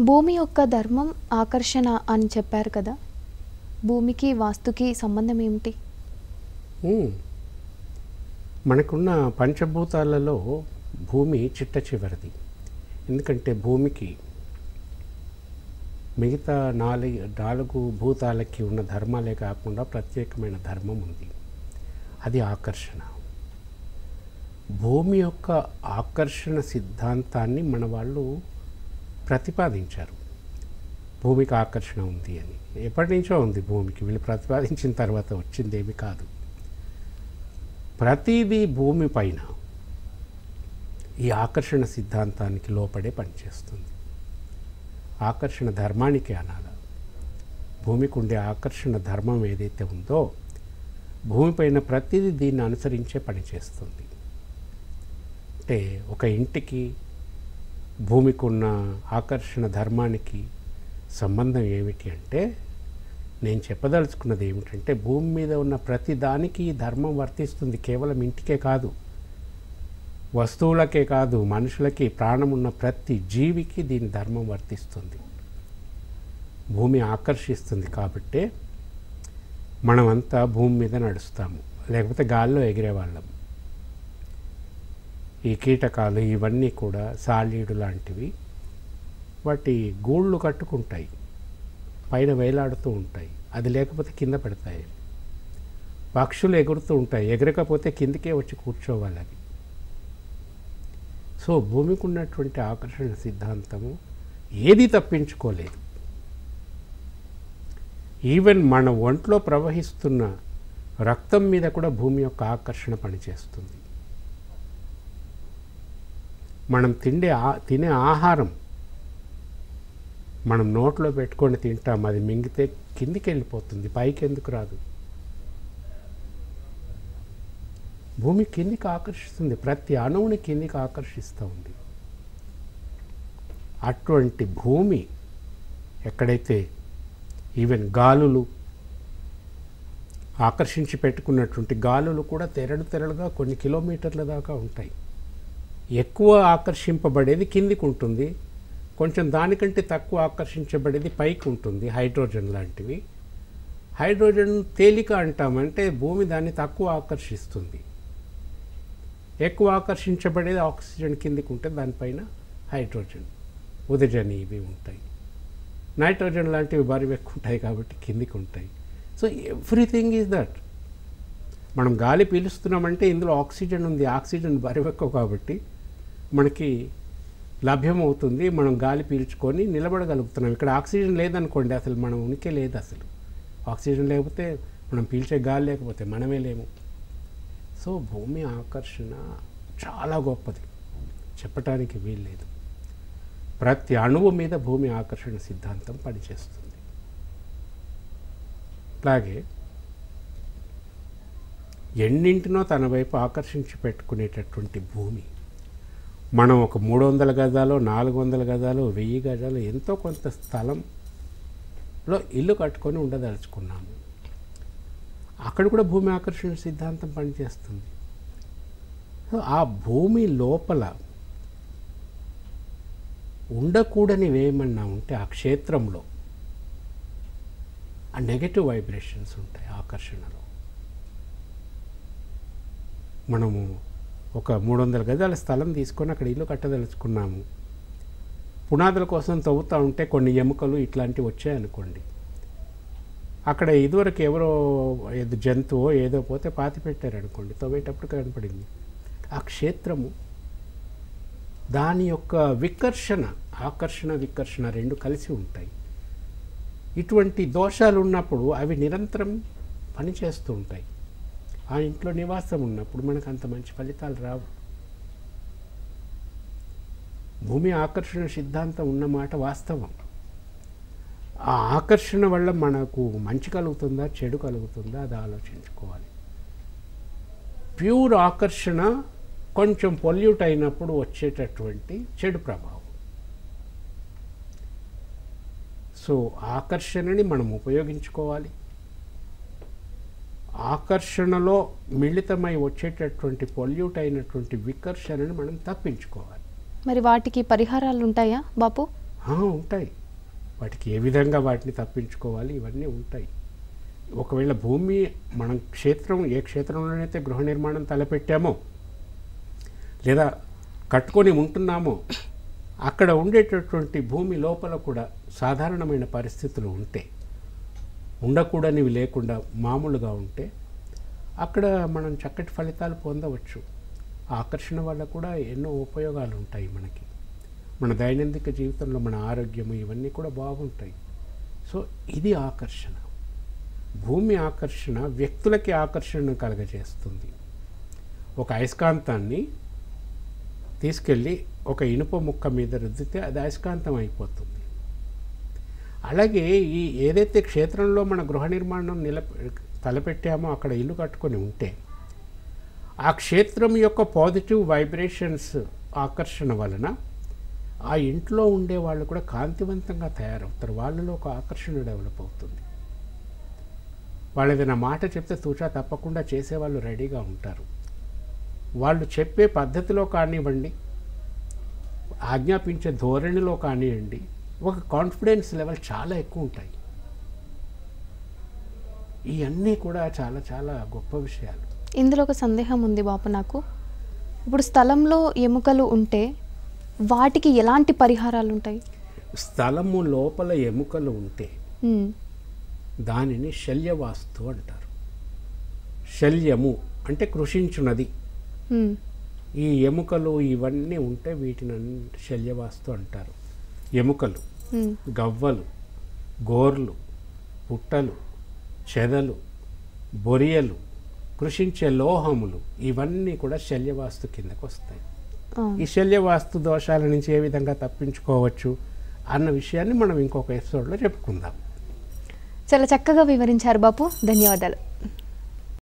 భూమి యొక్క ధర్మం ఆకర్షణ అని చెప్పారు కదా. భూమికి వాస్తుకి సంబంధం ఏమిటి? మనకున్న పంచభూతాలలో భూమి చిట్ట చివరిది. ఎందుకంటే భూమికి మిగతా నాలుగు నాలుగు భూతాలకి ఉన్న ధర్మాలే కాకుండా ప్రత్యేకమైన ధర్మం ఉంది. అది ఆకర్షణ. భూమి యొక్క ఆకర్షణ సిద్ధాంతాన్ని మన వాళ్ళు ప్రతిపాదించారు. భూమికి ఆకర్షణ ఉంది అని. ఎప్పటి నుంచో ఉంది భూమికి. వీళ్ళు ప్రతిపాదించిన తర్వాత వచ్చిందేమి కాదు. ప్రతిదీ భూమి పైన ఈ ఆకర్షణ సిద్ధాంతానికి లోపడే పనిచేస్తుంది. ఆకర్షణ ధర్మానికి అనాల. భూమికి ఉండే ఆకర్షణ ధర్మం ఏదైతే ఉందో భూమిపైన ప్రతిదీ దీన్ని అనుసరించే పనిచేస్తుంది. అంటే ఒక ఇంటికి భూమికి ఉన్న ఆకర్షణ ధర్మానికి సంబంధం ఏమిటి అంటే నేను చెప్పదలుచుకున్నది ఏమిటంటే భూమి మీద ఉన్న ప్రతి దానికి ఈ ధర్మం వర్తిస్తుంది. కేవలం ఇంటికే కాదు వస్తువులకే కాదు మనుషులకి ప్రాణం ఉన్న ప్రతి జీవికి దీని ధర్మం వర్తిస్తుంది. భూమి ఆకర్షిస్తుంది కాబట్టే మనమంతా భూమి మీద నడుస్తాము. లేకపోతే గాల్లో ఎగిరేవాళ్ళం. ఈ కీటకాలు ఇవన్నీ కూడా సాలీడు లాంటివి. వాటి గూళ్ళు కట్టుకుంటాయి. పైన వేలాడుతూ ఉంటాయి. అది లేకపోతే కింద పెడతాయి. పక్షులు ఎగురుతూ ఉంటాయి. ఎగరకపోతే కిందకే వచ్చి కూర్చోవాలి అవి. సో భూమికి ఉన్నటువంటి ఆకర్షణ సిద్ధాంతము ఏది తప్పించుకోలేదు. ఈవెన్ మన ఒంట్లో ప్రవహిస్తున్న రక్తం మీద కూడా భూమి యొక్క ఆకర్షణ పనిచేస్తుంది. మనం తిండే తినే ఆహారం మనం నోట్లో పెట్టుకొని తింటాం. అది మింగితే కిందికి వెళ్ళిపోతుంది పైకి ఎందుకు రాదు? భూమి కిందికి ఆకర్షిస్తుంది ప్రతి అణువుని కిందికి ఆకర్షిస్తూ ఉంది. అటువంటి భూమి ఎక్కడైతే ఈవెన్ గాలులు ఆకర్షించి పెట్టుకున్నటువంటి గాలులు కూడా తెరడు తెరడుగా కొన్ని కిలోమీటర్ల దాకా ఉంటాయి. ఎక్కువ ఆకర్షింపబడేది కిందికి ఉంటుంది. కొంచెం దానికంటే తక్కువ ఆకర్షించబడేది పైకి ఉంటుంది హైడ్రోజన్ లాంటివి. హైడ్రోజన్ తేలిక అంటామంటే భూమి దాన్ని తక్కువ ఆకర్షిస్తుంది. ఎక్కువ ఆకర్షించబడేది ఆక్సిజన్ కిందికి ఉంటే దానిపైన హైడ్రోజన్ ఉదజని ఇవి ఉంటాయి. నైట్రోజన్ లాంటివి భారీ ఎక్కువ ఉంటాయి కాబట్టి కిందికి ఉంటాయి. సో ఎవ్రీథింగ్ ఈజ్ దట్ మనం గాలి పీలుస్తున్నామంటే ఇందులో ఆక్సిజన్ ఉంది ఆక్సిజన్ బరువు కాబట్టి మనకి లభ్యమవుతుంది మనం గాలి పీల్చుకొని నిలబడగలుగుతున్నాం. ఇక్కడ ఆక్సిజన్ లేదనుకోండి అసలు మనం ఉనికి లేదు అసలు. ఆక్సిజన్ లేకపోతే మనం పీల్చే గాలి లేకపోతే మనమే లేము. సో భూమి ఆకర్షణ చాలా గొప్పది. చెప్పటానికి వీల్లేదు. ప్రతి అణువు మీద భూమి ఆకర్షణ సిద్ధాంతం పనిచేస్తుంది. అలాగే ఎన్నింటినో తన వైపు ఆకర్షించి పెట్టుకునేటటువంటి భూమి. మనం ఒక మూడు వందల గజాలు నాలుగు వందల గజాలు వెయ్యి గజాలు ఎంతో కొంత స్థలంలో ఇల్లు కట్టుకొని ఉండదలుచుకున్నాము. అక్కడ కూడా భూమి ఆకర్షణ సిద్ధాంతం పనిచేస్తుంది. సో ఆ భూమి లోపల ఉండకూడనివేమన్నా ఉంటే ఆ క్షేత్రంలో ఆ నెగటివ్ వైబ్రేషన్స్ ఉంటాయి ఆకర్షణలో. మనము ఒక మూడు వందల గజాల స్థలం తీసుకొని అక్కడ ఇల్లు కట్టదలుచుకున్నాము. పునాదుల కోసం తవ్వుతూ ఉంటే కొన్ని ఎముకలు ఇట్లాంటివి వచ్చాయనుకోండి. అక్కడ ఇదివరకు ఎవరో ఏదో జంతువో ఏదో పోతే పాతి పెట్టారనుకోండి తవ్వేటప్పుడు కనపడింది. ఆ క్షేత్రము దాని యొక్క వికర్షణ ఆకర్షణ వికర్షణ రెండు కలిసి ఉంటాయి. ఇటువంటి దోషాలు ఉన్నప్పుడు అవి నిరంతరం పనిచేస్తూ ఉంటాయి. ఆ ఇంట్లో నివాసం ఉన్నప్పుడు మనకు అంత మంచి ఫలితాలు రావు. భూమి ఆకర్షణ సిద్ధాంతం ఉన్నమాట వాస్తవం. ఆ ఆకర్షణ వల్ల మనకు మంచి కలుగుతుందా చెడు కలుగుతుందా అది ఆలోచించుకోవాలి. ప్యూర్ ఆకర్షణ కొంచెం పొల్యూట్ అయినప్పుడు వచ్చేటటువంటి చెడు ప్రభావం. సో ఆకర్షణని మనం ఉపయోగించుకోవాలి. ఆకర్షణలో మిళితమై వచ్చేటటువంటి పొల్యూట్ అయినటువంటి వికర్షణని మనం తప్పించుకోవాలి. మరి వాటికి పరిహారాలు ఉంటాయా బాపు? ఉంటాయి. వాటికి ఏ విధంగా వాటిని తప్పించుకోవాలి? ఇవన్నీ ఉంటాయి. ఒకవేళ భూమి మనం క్షేత్రం ఏ క్షేత్రంలోనైతే గృహ నిర్మాణం తలపెట్టామో లేదా కట్టుకొని ఉంటున్నామో అక్కడ ఉండేటటువంటి భూమి లోపల కూడా సాధారణమైన పరిస్థితులు ఉంటే ఉండకూడనివి లేకుండా మామూలుగా ఉంటే అక్కడ మనం చక్కటి ఫలితాలు పొందవచ్చు. ఆ ఆకర్షణ వల్ల కూడా ఎన్నో ఉపయోగాలు ఉంటాయి మనకి. మన దైనందిక జీవితంలో మన ఆరోగ్యము ఇవన్నీ కూడా బాగుంటాయి. సో ఇది ఆకర్షణ. భూమి ఆకర్షణ వ్యక్తులకి ఆకర్షణ కలగజేస్తుంది. ఒక అయస్కాంతాన్ని తీసుకెళ్ళి ఒక ఇనుప ముక్క మీద రుద్దితే అది అయస్కాంతం అయిపోతుంది. అలాగే ఈ ఏదైతే క్షేత్రంలో మన గృహ నిర్మాణం నిల తలపెట్టామో అక్కడ ఇల్లు కట్టుకొని ఉంటే ఆ క్షేత్రం యొక్క పాజిటివ్ వైబ్రేషన్స్ ఆకర్షణ వలన ఆ ఇంట్లో ఉండే వాళ్ళు కూడా కాంతివంతంగా తయారవుతారు. వాళ్ళలో ఒక ఆకర్షణ డెవలప్ అవుతుంది. వాళ్ళు ఏదైనా మాట చెప్తే తూచా తప్పకుండా చేసేవాళ్ళు రెడీగా ఉంటారు. వాళ్ళు చెప్పే పద్ధతిలో కానివ్వండి ఆజ్ఞాపించే ధోరణిలో కానివ్వండి ఒక కాన్ఫిడెన్స్ లెవెల్ చాలా ఎక్కువ ఉంటాయి. ఇవన్నీ కూడా చాలా చాలా గొప్ప విషయాలు. ఇందులో ఒక సందేహం ఉంది బాపు నాకు. ఇప్పుడు స్థలంలో ఎముకలు ఉంటే వాటికి ఎలాంటి పరిహారాలు ఉంటాయి? స్థలము లోపల ఎముకలు ఉంటే దానిని శల్యవాస్తు అంటారు. శల్యము అంటే కృషించున్నది ఈ ఎముకలు ఇవన్నీ ఉంటే వీటిని శల్యవాస్తు అంటారు. ఎముకలు. గవ్వలు గోర్లు పుట్టలు చెదలు బొరియలు కృషించే లోహములు ఇవన్నీ కూడా శల్యవాస్తు కిందకు వస్తాయి. ఈ శల్యవాస్తు దోషాల నుంచి ఏ విధంగా తప్పించుకోవచ్చు అన్న విషయాన్ని మనం ఇంకొక ఎపిసోడ్లో చెప్పుకుందాం. చాలా చక్కగా వివరించారు బాపు. ధన్యవాదాలు.